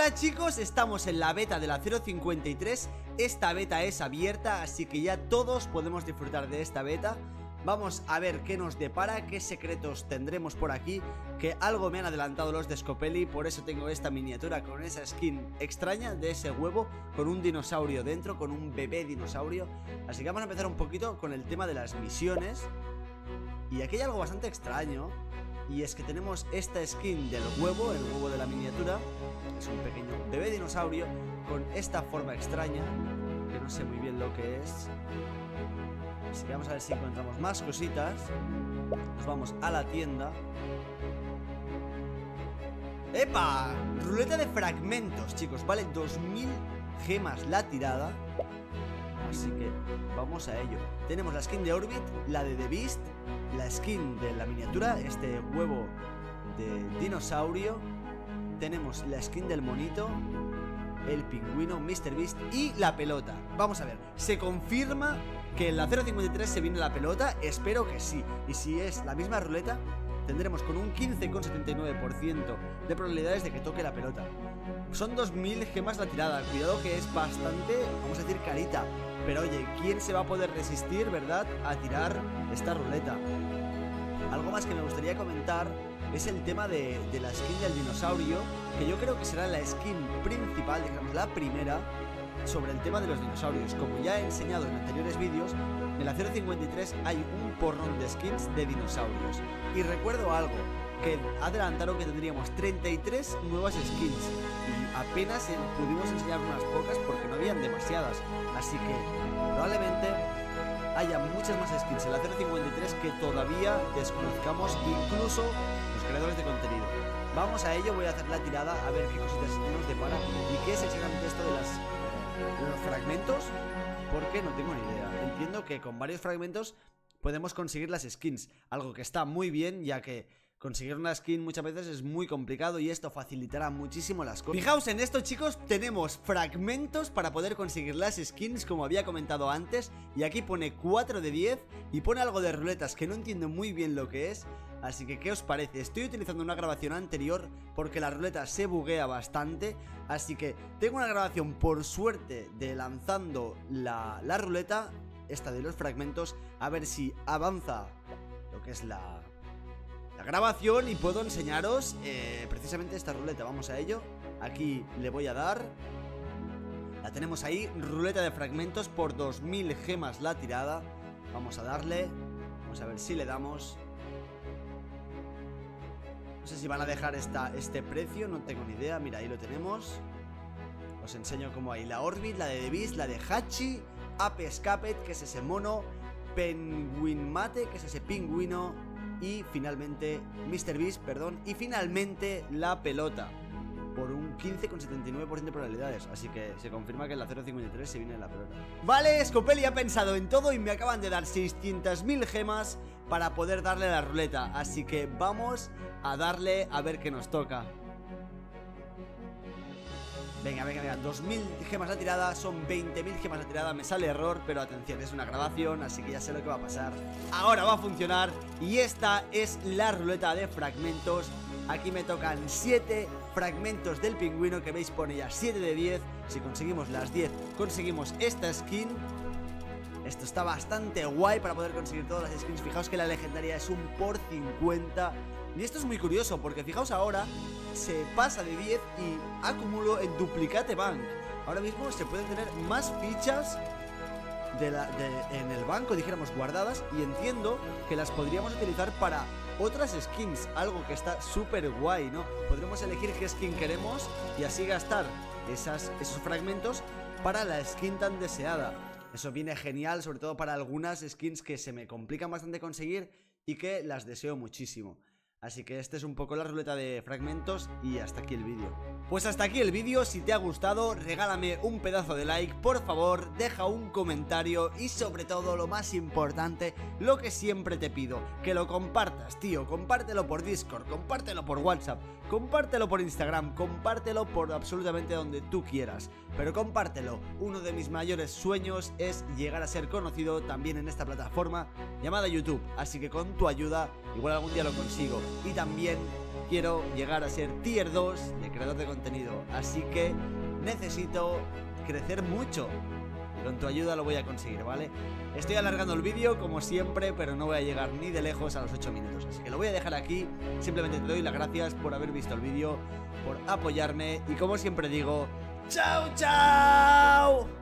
Hola chicos, estamos en la beta de la 053 Esta beta es abierta, así que ya todos podemos disfrutar de esta beta. Vamos a ver qué nos depara, qué secretos tendremos por aquí Que algo me han adelantado los de Scopelli Por eso tengo esta miniatura con esa skin extraña de ese huevo Con un dinosaurio dentro, con un bebé dinosaurio. Así que vamos a empezar un poquito con el tema de las misiones Y aquí hay algo bastante extraño y es que tenemos esta skin del huevo, el huevo de la miniatura. Es un pequeño bebé dinosaurio con esta forma extraña Que no sé muy bien lo que es. Así que vamos a ver si encontramos más cositas. Nos vamos a la tienda. ¡Epa! Ruleta de fragmentos, chicos Vale 2000 gemas la tirada Así que vamos a ello. Tenemos la skin de Orbit, la de The Beast La skin de la miniatura Este huevo de dinosaurio. Tenemos la skin del monito El pingüino, Mr. Beast Y la pelota. Vamos a ver, se confirma que en la 053 se viene la pelota Espero que sí. Y si es la misma ruleta Tendremos con un 15,79% de probabilidades de que toque la pelota son 2000 gemas la tirada. Cuidado que es bastante, vamos a decir, carita. Pero oye, ¿quién se va a poder resistir, verdad, a tirar esta ruleta? Algo más que me gustaría comentar es el tema de, la skin del dinosaurio, que yo creo que será la skin principal, digamos, la primera, sobre el tema de los dinosaurios. Como ya he enseñado en anteriores vídeos, en la 053 hay un porrón de skins de dinosaurios. Y recuerdo algo, que adelantaron que tendríamos 33 nuevas skins y apenas pudimos enseñar unas pocas porque no habían demasiadas. Así que probablemente haya muchas más skins en la 053 que todavía desconozcamos incluso los creadores de contenido. Vamos a ello, voy a hacer la tirada a ver qué cositas nos depara y qué es exactamente esto de, las, los fragmentos, porque no tengo ni idea. Entiendo que con varios fragmentos podemos conseguir las skins, algo que está muy bien ya que Conseguir una skin muchas veces es muy complicado y esto facilitará muchísimo las cosas Fijaos en esto chicos, tenemos fragmentos para poder conseguir las skins como había comentado antes Y aquí pone 4 de 10 y pone algo de ruletas que no entiendo muy bien lo que es Así que, ¿qué os parece? Estoy utilizando una grabación anterior porque la ruleta se buguea bastante Así que tengo una grabación por suerte de lanzando la, la ruleta Esta de los fragmentos A ver si avanza lo que es la, grabación y puedo enseñaros eh, precisamente esta ruleta. Vamos a ello. Aquí le voy a dar. La tenemos ahí, ruleta de fragmentos por 2000 gemas la tirada. Vamos a darle. Vamos a ver si le damos. No sé si van a dejar esta, este precio, no tengo ni idea. Mira, ahí lo tenemos. Os enseño cómo hay la Orbit, la de Devis, la de Hachi, Ape Escapet, que es ese mono, Penguin Mate, que es ese pingüino, y finalmente Mr. Beast, perdón, y finalmente la pelota por un 15,79% de probabilidades Así que se confirma que en la 0.53 se viene la pelota Vale, Scopelli ha pensado en todo y me acaban de dar 600.000 gemas para poder darle la ruleta Así que vamos a darle a ver qué nos toca Venga, venga, venga, 2.000 gemas la tirada, son 20.000 gemas la tirada, me sale error, pero atención, es una grabación, así que ya sé lo que va a pasar. Ahora va a funcionar y esta es la ruleta de fragmentos. Aquí me tocan 7 fragmentos del pingüino que veis pone ya 7 de 10. Si conseguimos las 10, conseguimos esta skin. Esto está bastante guay para poder conseguir todas las skins. Fijaos que la legendaria es un por 50. Y esto es muy curioso porque fijaos ahora se pasa de 10 y acumulo en Duplicate Bank. Ahora mismo se pueden tener más fichas en el banco, dijéramos, guardadas y entiendo que las podríamos utilizar para otras skins, algo que está súper guay, ¿no? Podremos elegir qué skin queremos y así gastar esos fragmentos para la skin tan deseada. Eso viene genial, sobre todo para algunas skins que se me complican bastante conseguir y que las deseo muchísimo. Así que este es un poco la ruleta de fragmentos y hasta aquí el vídeo. Pues hasta aquí el vídeo, si te ha gustado regálame un pedazo de like, por favor deja un comentario y sobre todo lo más importante, lo que siempre te pido, que lo compartas tío, compártelo por Discord, compártelo por WhatsApp, compártelo por Instagram, compártelo por absolutamente donde tú quieras, pero compártelo, uno de mis mayores sueños es llegar a ser conocido también en esta plataforma llamada YouTube, así que con tu ayuda igual algún día lo consigo y también quiero llegar a ser tier 2 de creador de contenido. Así que necesito crecer mucho. Con tu ayuda lo voy a conseguir, ¿vale? Estoy alargando el vídeo como siempre, pero no voy a llegar ni de lejos a los 8 minutos. Así que lo voy a dejar aquí. Simplemente te doy las gracias por haber visto el vídeo, por apoyarme y como siempre digo, ¡Chao, chao!